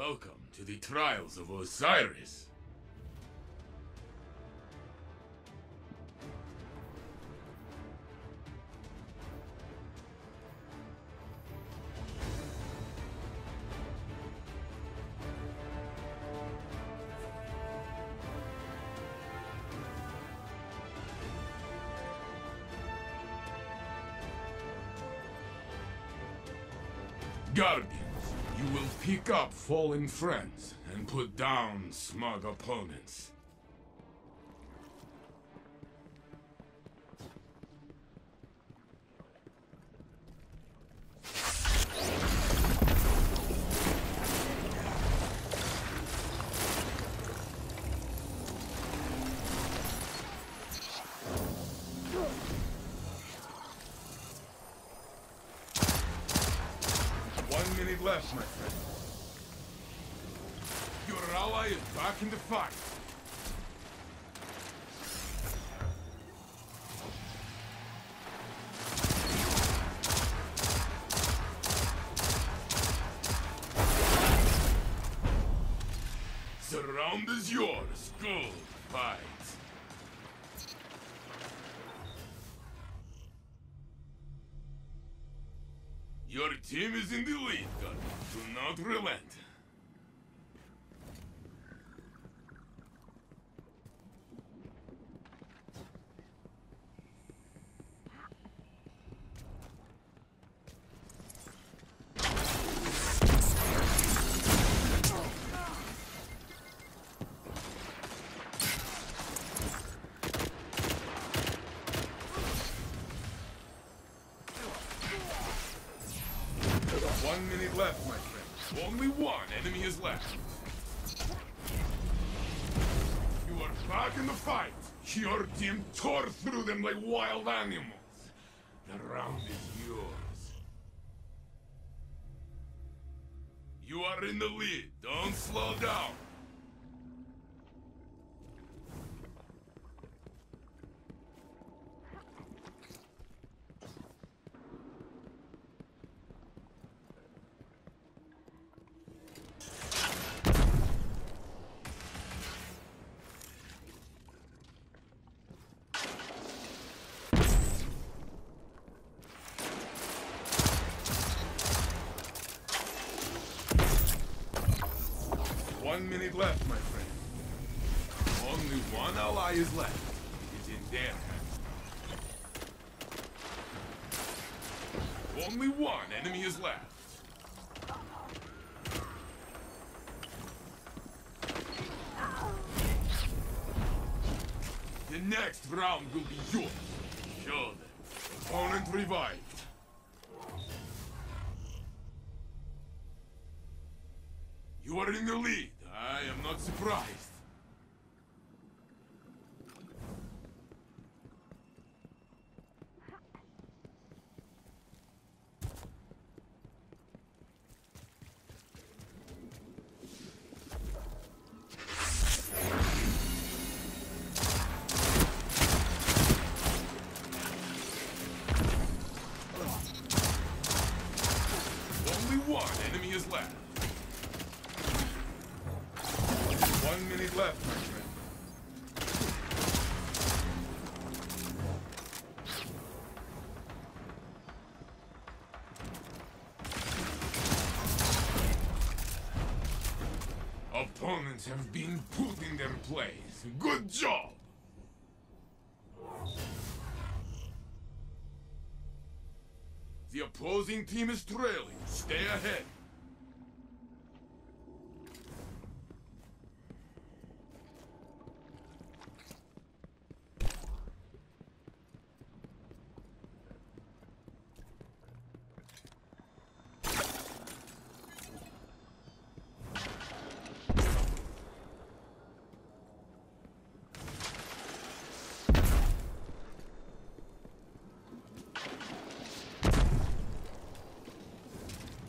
Welcome to the trials of Osiris. Guardians, you will pick up fallen friends and put down smug opponents. Left, my friend. Your ally is back in the fight. Surround is yours. Good fight. Your team is in the lead, Guardian. Do not relent. One minute left, my. Only one enemy is left. You are back in the fight. Your team tore through them like wild animals. The round is yours. You are in the lead. Don't slow down. One minute left, my friend. Only one ally is left. It's in their hands. Only one enemy is left. The next round will be yours. Show them. Opponent revived. You are in the lead. Not surprised. Place. Good job! The opposing team is trailing. Stay ahead.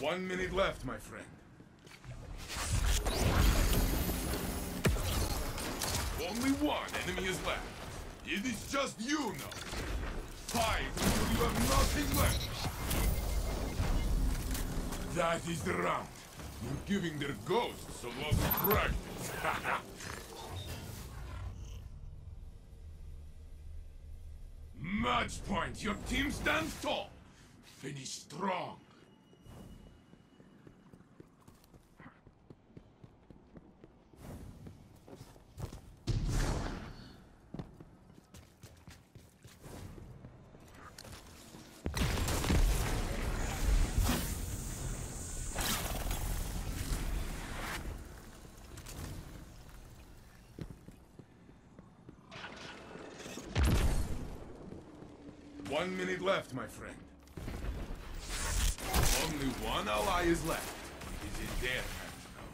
One minute left, my friend. Only one enemy is left. It is just you now. Fight until you have nothing left. That is the round. You're giving their ghosts a lot of practice. Match point. Your team stands tall. Finish strong. One minute left, my friend. Only one ally is left. It is in their hands now.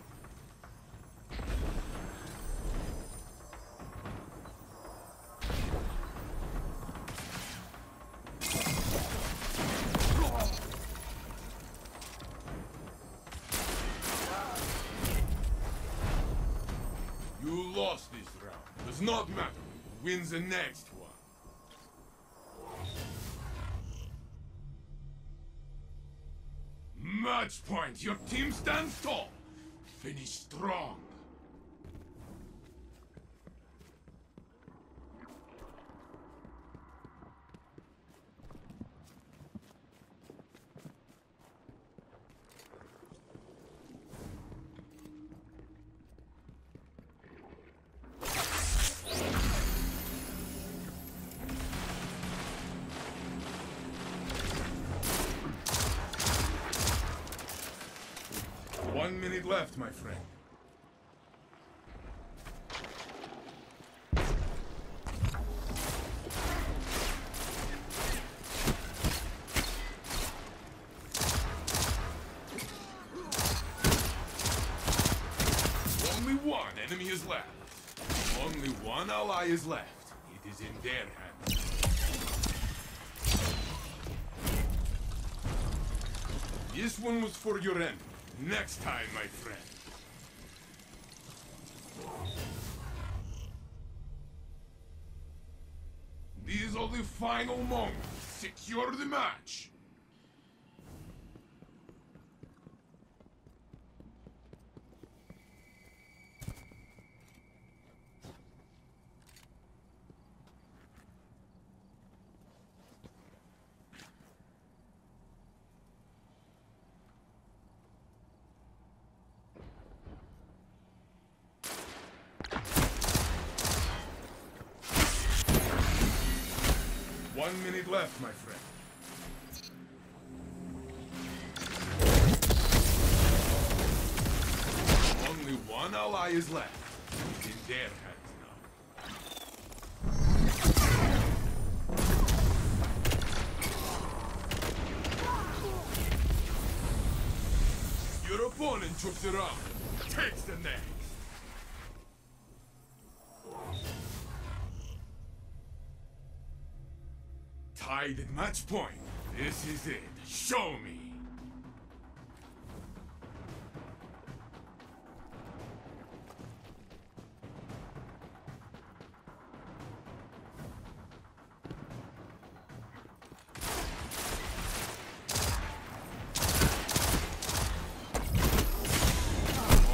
You lost this round. Does not matter. Wins the next Match point. Your team stands tall. Finish strong. Left, my friend. Only one enemy is left. Only one ally is left. It is in their hands. This one was for your enemy. Next time, my friend. These are the final moments. Secure the match. One minute left, my friend. Only one ally is left. In their hands now. Your opponent took the round. Takes the next. At match point. This is it. Show me.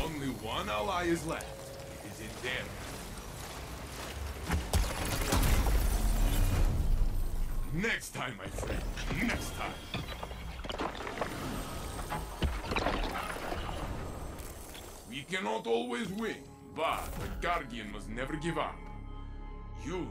Only one ally is left. It is in their Next time, my friend. Next time. We cannot always win, but the Guardian must never give up. You.